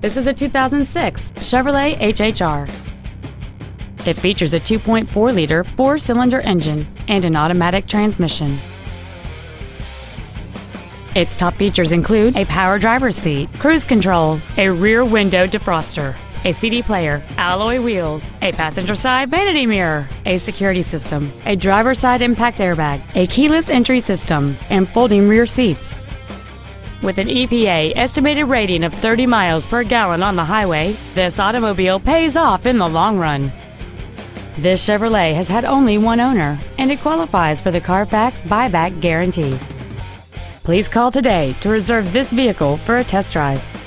This is a 2006 Chevrolet HHR. It features a 2.4-liter four-cylinder engine and an automatic transmission. Its top features include a power driver's seat, cruise control, a rear window defroster, a CD player, alloy wheels, a passenger side vanity mirror, a security system, a driver side impact airbag, a keyless entry system, and folding rear seats. With an EPA estimated rating of 30 miles per gallon on the highway, this automobile pays off in the long run. This Chevrolet has had only one owner, and it qualifies for the Carfax buyback guarantee. Please call today to reserve this vehicle for a test drive.